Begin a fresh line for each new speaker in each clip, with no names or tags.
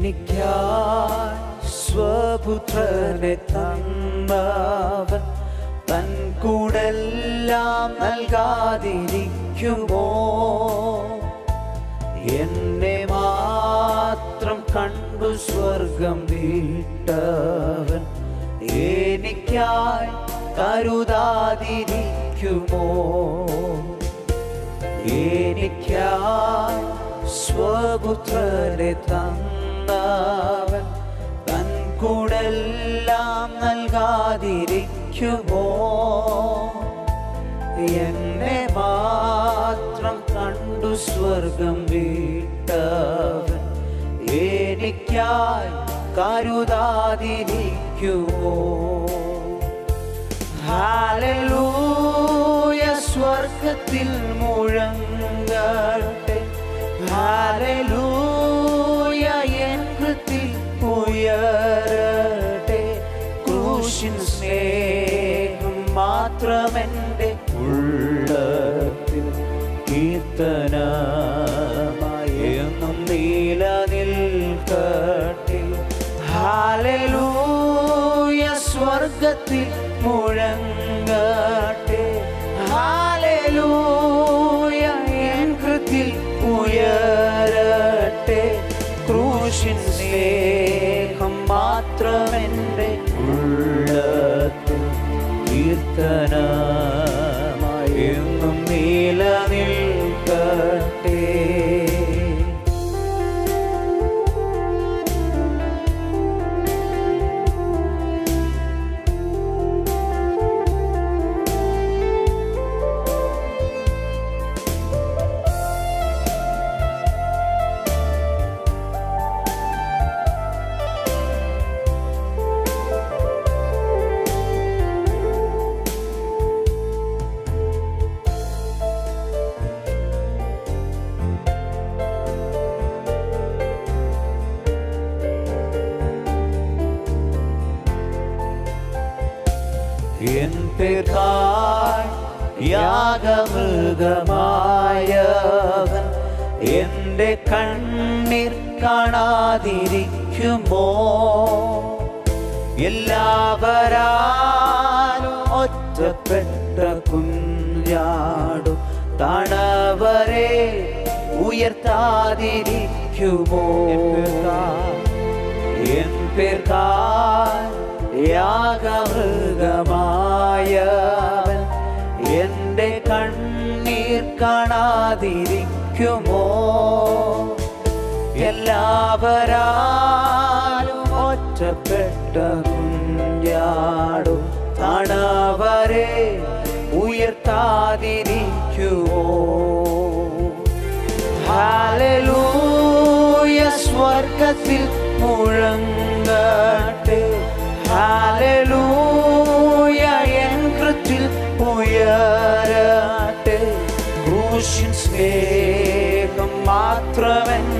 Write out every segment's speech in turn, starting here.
എനിക്കായി സ്വപുത്രനെ തന്നവൻ തൻ കൂടെല്ലാം നൽകാതിരിക്കുമോ? എന്നെ മാത്രം കണ്ടു സ്വർഗം വീട്ടവൻ എനിക്കായി കരുതാതിരിക്കുമോ? എനിക്കായി സ്വപുത്രനെ തന്നവൻ തൻ കൂടെല്ലാം നൽകാതിരിക്കുമോ? എന്നെ മാത്രം കണ്ടു സ്വർഗം വീട്ടവൻ എനിക്കായി കരുതാതിരിക്കുമോ? ഹാലലൂയ സ്വർഗത്തിൽ മുഴങ്ങട്ടെ. ഹാലലൂയ. മാത്രമെന്റെ കാണാതിരിക്കുമോ എല്ലാവരാലും ഒറ്റപ്പെട്ട കുഞ്ഞാടും തണവരെ ഉയർത്താതിരിക്കുമോ? എൻ യാഗമൃഗമായവൻ എന്റെ കണ്ണീർ കാണാതിരിക്കുമോ? എല്ലാവരാലും ഒറ്റപ്പെട്ട കുഞ്ഞാടും തണവരെ ഉയർത്താതിരിക്കുമോ? ഹാലലൂയ സ്വർഗത്തിൽ മുഴങ്ങട്ടെ. Hallelujah N ഉയരട്ടെ. ക്രൂശിൻ സ്നേഹം മാത്രമെന്റെ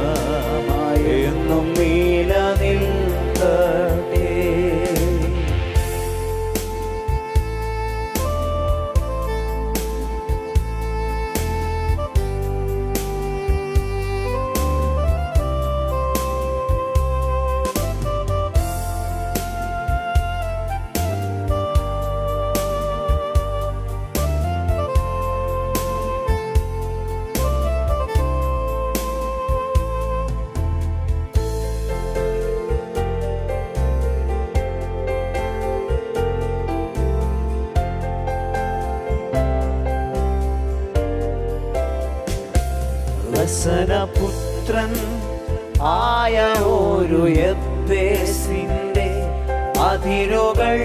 ആയ ഒരു എബ്ബേസിന്റെ അതിരുകൾ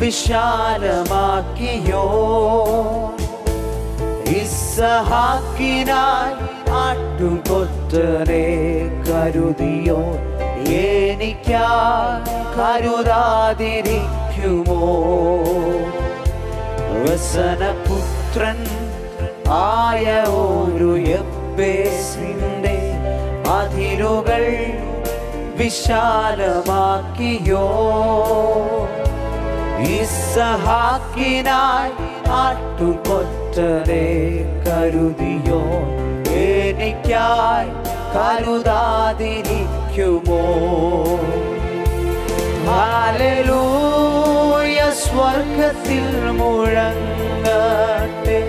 വിശാലമാക്കിയോ? ഇസഹാക്കിനായി ആട്ടുകൊറ്റനെ കരുതിയോ? എനിക്കാ കരുതാതിരിക്കുമോ? വസനപുത്രൻ ആയ ഒരു എബ്ബേസിന്റെ അതിരുകൾ വിശാലമാക്കിയോ? ഇസഹാക്കിനായി ആട്ടുകൊറ്റനെ കരുതിയോ? എനിക്കായി കരുതാതിരിക്കുമോ? ഹാലലൂയ സ്വർഗത്തിൽ മുഴങ്ങട്ടെ.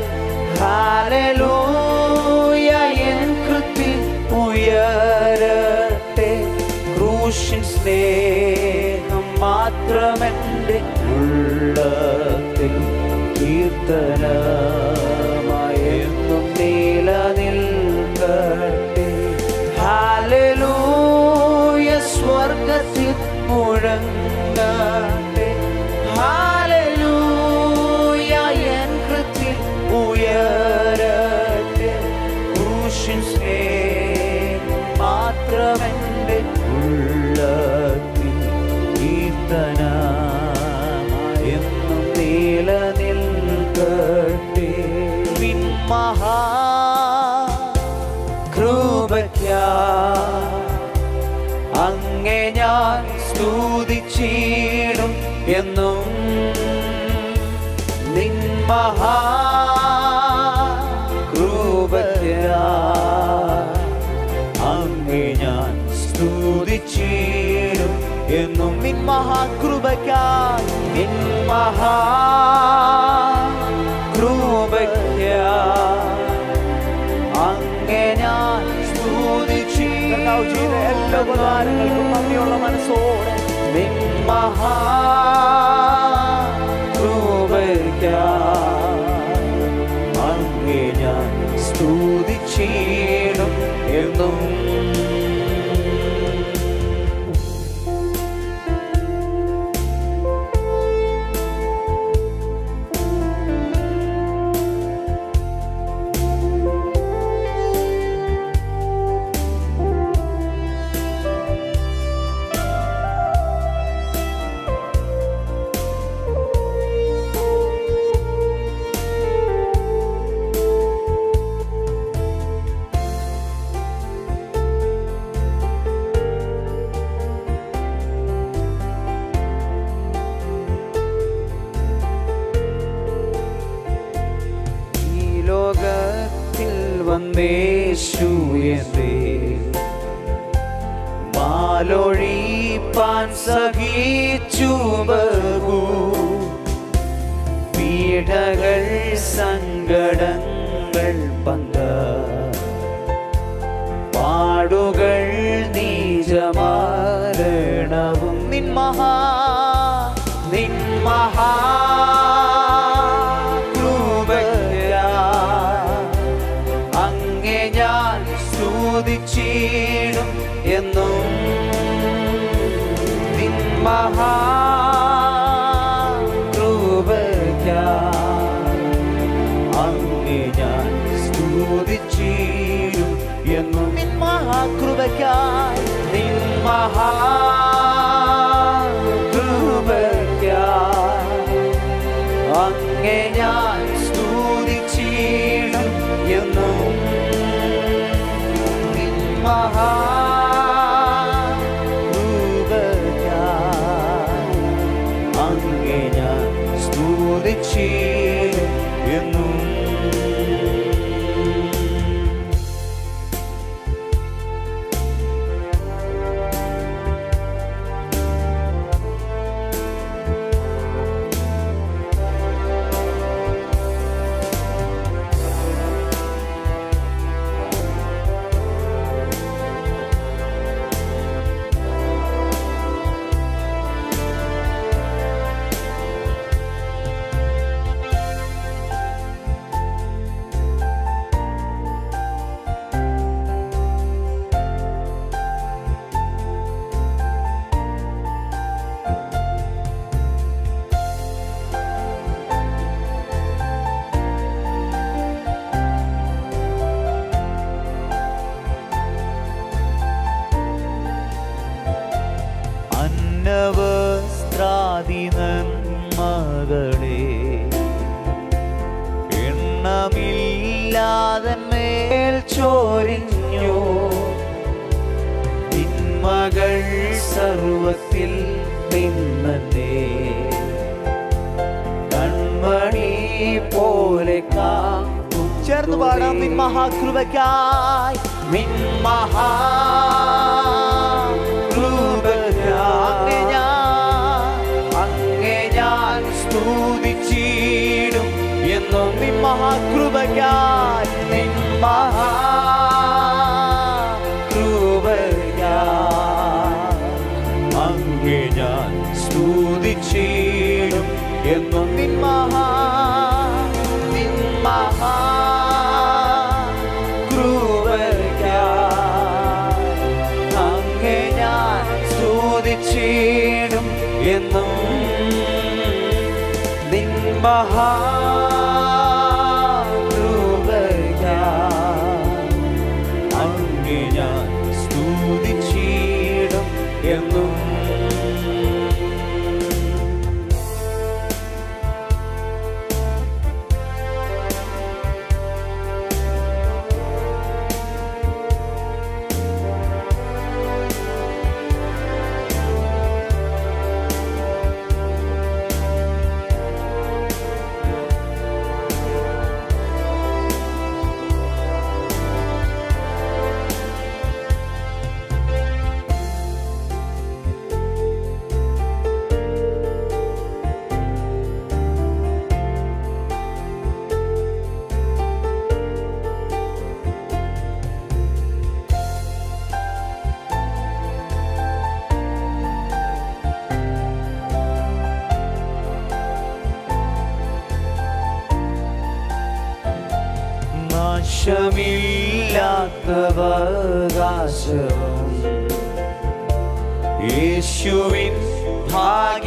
ഹാലലൂയ. ഉയരട്ടെ ക്രൂശിൻ സ്നേഹം മാത്രമെന്റെ ഉള്ളത്തിൽ കീർത്തനമായെന്നും കീർത്തനമായെന്നും നിലനിൽക്കട്ടെ അങ്ങെ ഞാൻ സ്തുതിച്ചിടും എന്നും. നിൻ അങ്ങെ ഞാൻ എന്നും നിൻ മഹാകൃപയ്ക്കായി വന്നേശു എന്നേ മാലൊഴിപ്പാൻ സഹിച്ചു പീഡകൾ സങ്കടങ്ങൾ സ്തുതിച്ചിടും എന്നും നിൻ മഹാ മകളെ എണ്ണമില്ലാതെ മേൽ ചോരിഞ്ഞു. തിന്മകൾ സർവത്തിൽ നിന്നെ കൺമണി പോലെ
ചേർന്ന് പാടാം നിൻ മഹാകൃപയ്ക്കായി.
നിൻ മഹാ സ്തുതിച്ചിടും എന്നും
നിൻ മഹാകൃപയ്ക്കായി
നിൻ മഹാകൃപയ്ക്കായി മഹാകൃപയ്ക്കായി നാശമില്ലാത്തവകാശവും യേശുവിൻ ഭാഗ്യസന്നിധിയും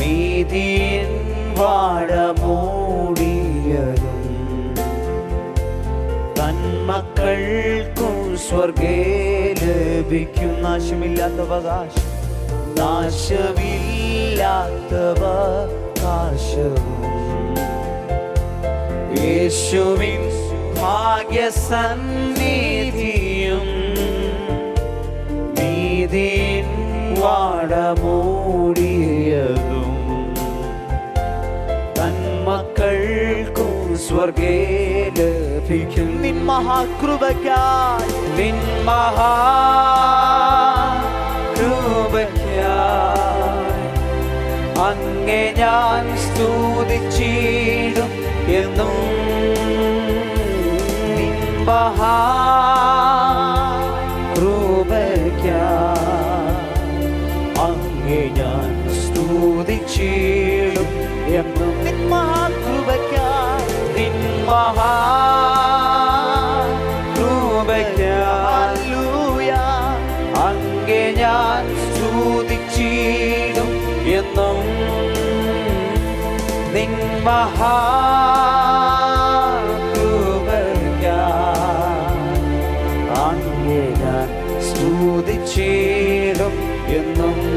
നീതിയിൻ വാഴമൂടിയതും തന്മക്കൾക്കും സ്വർഗേ ലഭിക്കും നാശമില്ലാത്ത അവകാശം നാശമില്ലാത്തവകാശവും യേശുവിൻ ഭാഗ്യസന്നിധിയും നീതിൻ വാടമൂടിയതും തന്മക്കൾക്കും സ്വർഗേ ലഭിക്കും.
നിൻ മഹാകൃപയ്ക്കായി.
നിൻ മഹാകൃപയ്ക്കായി അങ്ങേ ഞാൻ സ്തുതിച്ചിടും. എന്നും മഹാകൃപയ്ക്കായി അങ്ങേ ഞാൻ സ്തുതിച്ചിടും എന്നും
നിൻ മഹാകൃപയ്ക്കായി
നിൻ
ഹല്ലേലൂയ
അങ്ങേ ഞാൻ സ്തുതിച്ചിടും എന്നും നിൻ മഹാകൃപയ്ക്കായി സ്തുതിച്ചിടും എന്നും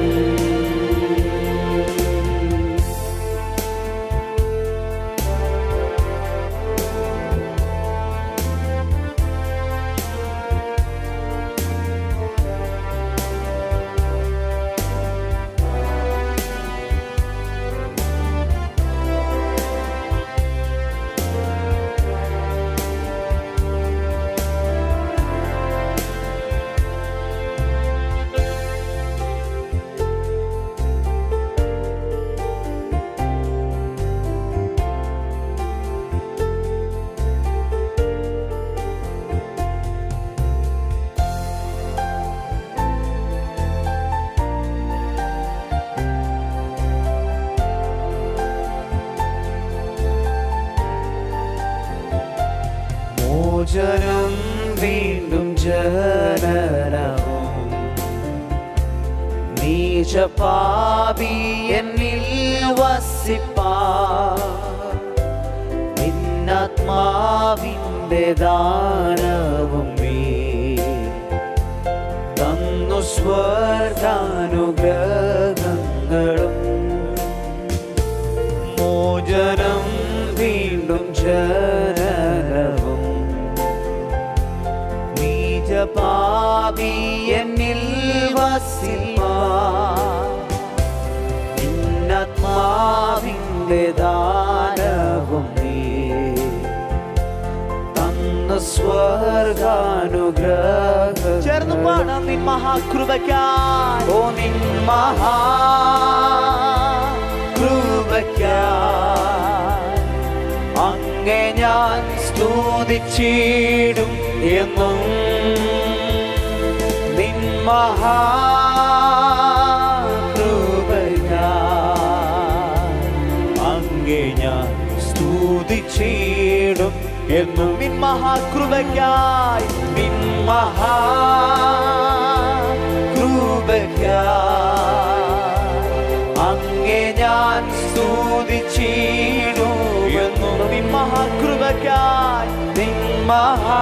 പാപി എന്നിൽ വസിപ്പാ. നിന്നാത്മാവിന്റെ ദാനവും നീ തന്നു സ്വർഗാനുഗ്രഹങ്ങളും. മോചനം വീണ്ടും ജനനവും. നീജപാപി എന്നിൽ വസിപ്പാ. നിന്നാത്മാവിന്റെ ദാനവും നീ തന്ന സ്വർഗാനുഗ്രഹ
ചേർന്ന് പാടാം നിൻ മഹാകൃപയ്ക്കായി.
ഓ നിൻ മഹാകൃപയ്ക്കായി. അങ്ങേ ഞാൻ സ്തുതിച്ചിടും എന്നും നിൻ മഹാകൃപയ്ക്കായി സ്തുതിച്ചിടും എന്നും
നിൻ മഹാകൃപയ്ക്കായി
നിൻ മഹാകൃപയ്ക്കായി. അങ്ങേ ഞാൻ സ്തുതിച്ചിടും എന്നും
നിൻ മഹാകൃപയ്ക്കായി
നിൻ മഹാ